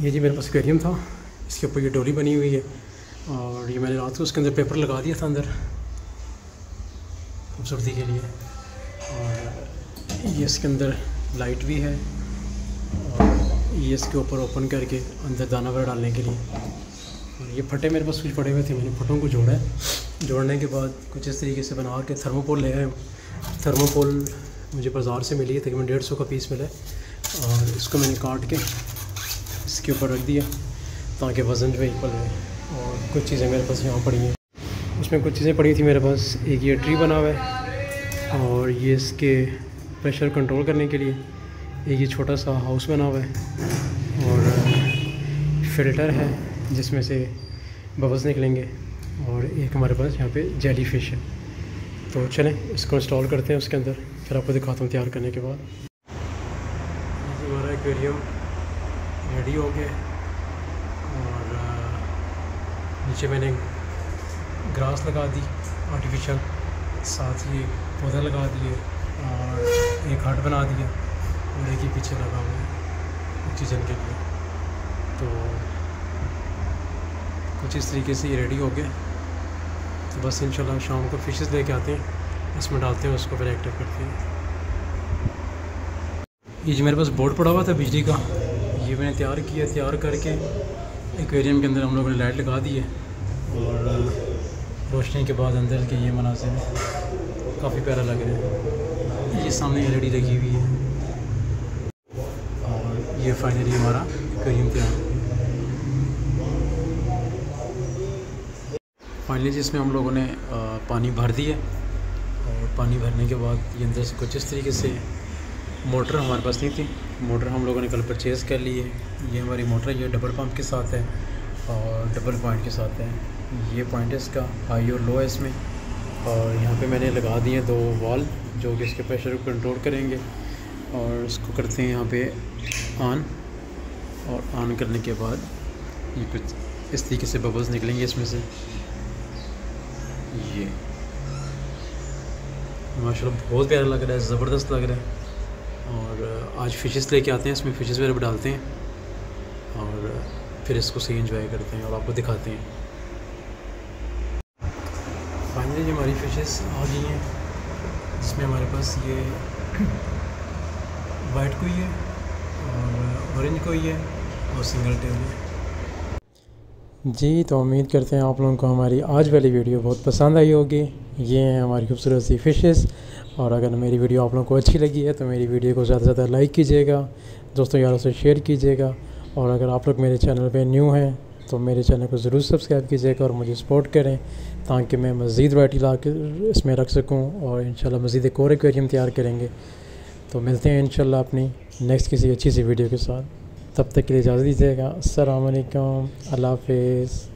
ये जी मेरे पास एक्वेरियम था, इसके ऊपर ये डोरी बनी हुई है और ये मैंने रात को उसके अंदर पेपर लगा दिया था अंदर, खूबसूरती के लिए। और ये इसके अंदर लाइट भी है और ये इसके ऊपर ओपन करके अंदर दाना वगैरह डालने के लिए। और ये फटे मेरे पास कुछ पड़े हुए थे, मैंने फटों को जोड़ा है। जोड़ने के बाद कुछ इस तरीके से बना के थर्मोपोल ले आए। थर्मोपोल मुझे बाज़ार से मिली है तकरीबन डेढ़ सौ का पीस मिला है। और इसको मैंने काट के इसके ऊपर रख दिया, ताकि वज़न जो है इक्वल रहे। और कुछ चीज़ें मेरे पास यहाँ पड़ी हैं। उसमें कुछ चीज़ें पड़ी थी, मेरे पास एक ये ट्री बना हुआ है, और ये इसके प्रेशर कंट्रोल करने के लिए एक ये छोटा सा हाउस बना हुआ है। और फ़िल्टर है, जिसमें से बबल्स निकलेंगे। और एक हमारे पास यहाँ पे जेली फ़िश है। तो चलें, इसको इंस्टॉल करते हैं उसके अंदर। फिर आपको दिखाता हूँ तैयार करने के बाद। हमारा एक्वेरियम रेडी हो गया और नीचे मैंने ग्रास लगा दी आर्टिफिशियल साथ ही पौधा लगा दिए और एक हट बना दिया। और एक ही पीछे लगा हुआ ऑक्सीजन के लिए। तो कुछ इस तरीके से ये रेडी हो गया तो बस इंशाल्लाह शाम को फिशेस लेके आते हैं, इसमें डालते हैं, उसको फिर एक्टिव करते हैं। ये जो मेरे पास बोर्ड पड़ा हुआ था बिजली का, ये मैंने तैयार किया, तैयार करके एक्वेरियम के अंदर हम लोगों ने लाइट लगा दी है। और रोशनी के बाद अंदर के ये मनाजिर काफ़ी प्यारा लग रहा है। ये सामने एलईडी लगी हुई है। और ये फाइनली हमारा एक्वेरियम तैयार हो गया फाइनली जिसमें हम लोगों ने पानी भर दिया और पानी भरने के बाद ये अंदर से कुछ इस तरीके से मोटर हमारे पास नहीं थी। मोटर हम लोगों ने कल परचेज़ कर ली है। ये हमारी मोटर ये डबल पंप के साथ है और डबल पॉइंट के साथ है। ये पॉइंट है इसका हाई और लो है इसमें। और यहाँ पे मैंने लगा दिए दो वॉल जो कि इसके प्रेशर को कंट्रोल करेंगे। और इसको करते हैं यहाँ पे ऑन और ऑन करने के बाद ये कुछ इस तरीके से बबल्स निकलेंगे इसमें से। ये। माशाल्लाह, बहुत प्यारा लग रहा है, ज़बरदस्त लग रहा है। और आज फ़िशेस लेके आते हैं, इसमें फ़िशेस वगैरह डालते हैं। और फिर इसको सही इंजॉय करते हैं और आपको दिखाते हैं। फाइनली हमारी फ़िशेस आ गई हैं जिसमें हमारे पास ये वाइट कोई है और ऑरेंज कोई है और सिंगल टेबल है। जी तो उम्मीद करते हैं आप लोगों को हमारी आज वाली वीडियो बहुत पसंद आई होगी। ये हैं हमारी खूबसूरत सी फ़िशेस और अगर मेरी वीडियो आप लोगों को अच्छी लगी है तो मेरी वीडियो को ज़्यादा से ज़्यादा लाइक कीजिएगा, दोस्तों यारों से शेयर कीजिएगा। और अगर आप लोग मेरे चैनल पे न्यू हैं तो मेरे चैनल को ज़रूर सब्सक्राइब कीजिएगा और मुझे सपोर्ट करें, ताकि मैं मज़ीद वाइटी ला इसमें रख सकूँ और इन मज़ीद एक और एक्वेरियम तैयार करेंगे। तो मिलते हैं इन अपनी नेक्स्ट किसी अच्छी सी वीडियो के साथ। तब तक के लिए इजाज़त दीजिएगा। अल्लाम अल्लाह हाफिज़।